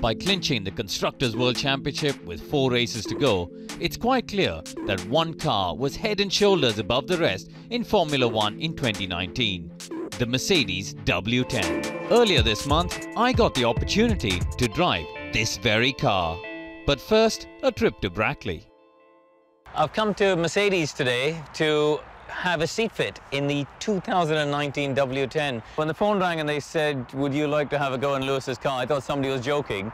By clinching the Constructors' World Championship with four races to go, it's quite clear that one car was head and shoulders above the rest in Formula One in 2019 the Mercedes W10. Earlier this month, I got the opportunity to drive this very car. But first, a trip to Brackley. I've come to Mercedes today to have a seat fit in the 2019 W10. When the phone rang and they said, would you like to have a go in Lewis's car, I thought somebody was joking.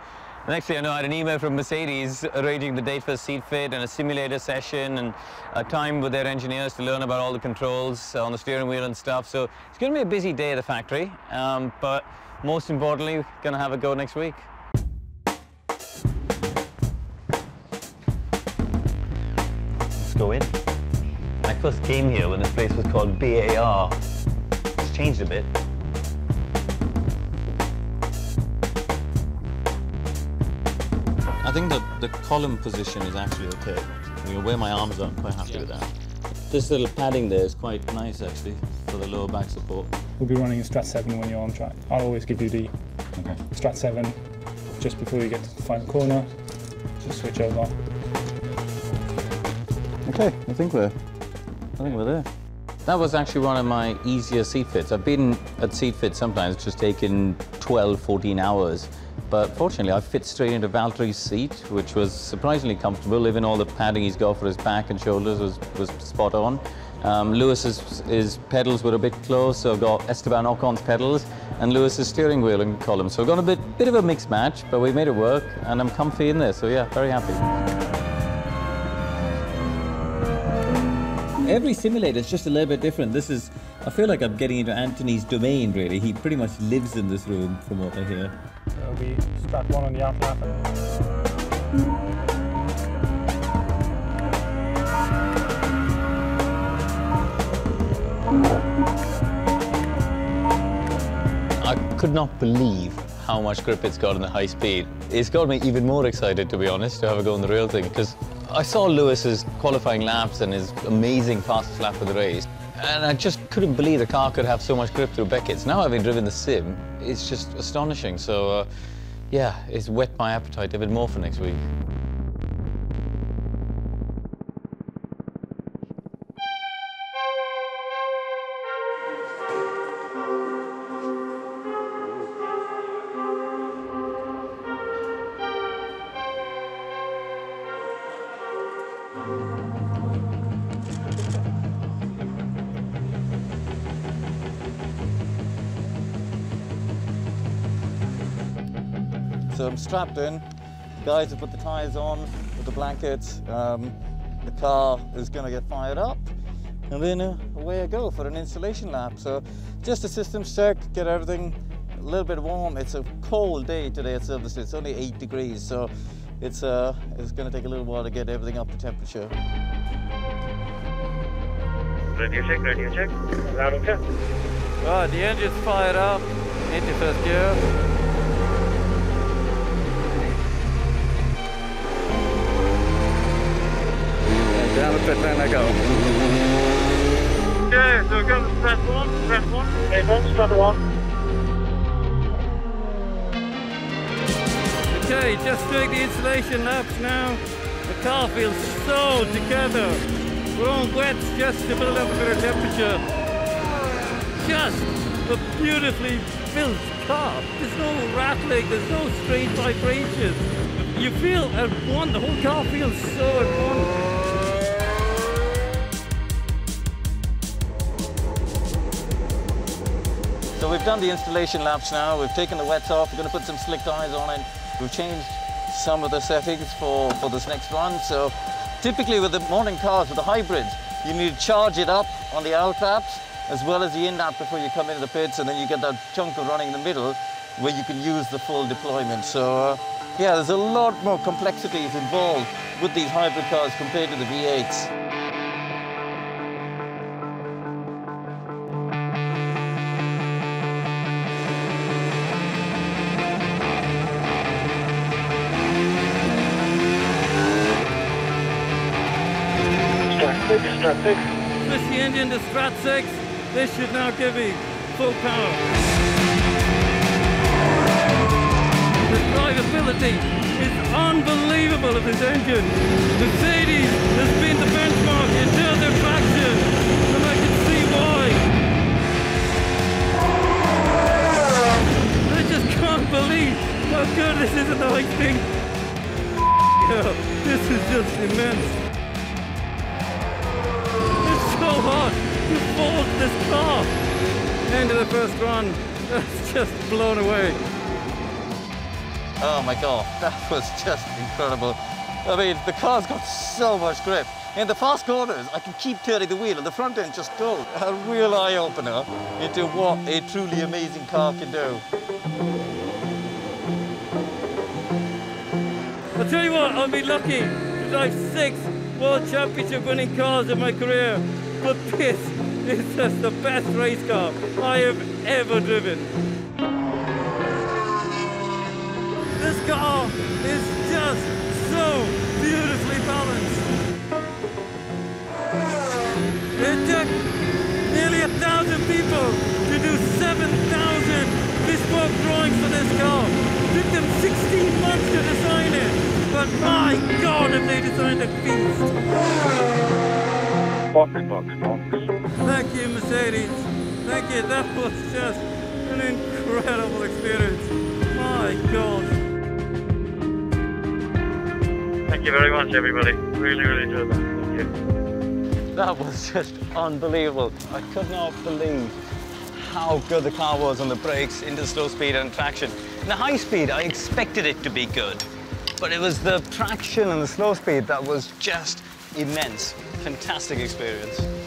The next I know, I had an email from Mercedes arranging the date for a seat fit and a simulator session and a time with their engineers to learn about all the controls on the steering wheel and stuff. So it's going to be a busy day at the factory, um, but most importantly, going to have a go next week. Let's go in. I first came here when this place was called BAR. It's changed a bit. I think the, the column position is actually okay. You know, where my arms are, I'm quite happy yeah. with that. This little padding there is quite nice actually for the lower back support. We'll be running a Strat 7 when you're on track. I'll always give you the okay. Strat 7 just before you get to the final corner. Just switch over. Okay, I think we're I think we're there. That was actually one of my easier seat fits. I've been at seat fits sometimes, just taking 12, 14 hours. But fortunately, I fit straight into Valtteri's seat, which was surprisingly comfortable. Even all the padding he's got for his back and shoulders was, was spot on. Um, Lewis's his pedals were a bit close, so I've got Esteban Ocon's pedals and Lewis's steering wheel and column. So I've got a bit, bit of a mixed match, but we made it work, and I'm comfy in there. So yeah, very happy. Every simulator is just a little bit different. This is, I feel like I'm getting into Anthony's domain, really. He pretty much lives in this room, from what I hear. It'll be one on the out lap. I could not believe how much grip it's got in the high speed. It's got me even more excited, to be honest, to have a go on the real thing, because I saw Lewis's qualifying laps and his amazing fastest lap of the race, and I just couldn't believe the car could have so much grip through Beckett's. Now having driven the sim, it's just astonishing. So, uh, yeah, it's whet my appetite a bit more for next week. So I'm strapped in. The guys have put the tyres on with the blankets. Um, the car is going to get fired up and then uh, away I go for an installation lap. So just a systems check, get everything a little bit warm. It's a cold day today at Silverstone. It's only eight degrees, so it's uh, it's going to take a little while to get everything up to temperature. Radio check, radio check. Loud and clear. Right, the engine's fired up into first gear. Just doing the installation laps now. The car feels so together. We're on wets just to build up a bit of temperature. Just a beautifully built car. There's no rattling, there's no strange vibrations. You feel at one, the whole car feels so at one. So we've done the installation laps now. We've taken the wets off. We're going to put some slick tyres on it. We've changed some of the settings for, for this next run. So typically with the morning cars, with the hybrids, you need to charge it up on the out laps as well as the in lap before you come into the pits and then you get that chunk of running in the middle where you can use the full deployment. So uh, yeah, there's a lot more complexities involved with these hybrid cars compared to the V8s. Strat 6. Push the engine to Strat 6. This should now give me full power. The drivability is unbelievable of this engine. Mercedes has been the benchmark in terms of traction, and I can see why. I just can't believe how good this is at the speed. Yeah, this is just immense. So hard to fold this car. End of the first run. That's just blown away. Oh my god, that was just incredible. I mean, the car's got so much grip. In the fast corners, I can keep turning the wheel and the front end just goes. A real eye-opener into what a truly amazing car can do. I'll tell you what, I'll be lucky to drive six World Championship winning cars in my career, this is just the best race car I have ever driven. This car is just so beautifully balanced. It took nearly a thousand people to do 7,000 bespoke drawings for this car. It took them 16 months to design it. But my God, have they designed a beast. Box, box, box. Thank you, Mercedes. Thank you. That was just an incredible experience. My God. Thank you very much, everybody. Really, really enjoyed that. Thank you. That was just unbelievable. I could not believe how good the car was on the brakes, into slow speed and traction. In the high speed, I expected it to be good, but it was the traction and the slow speed that was just immense. Fantastic experience.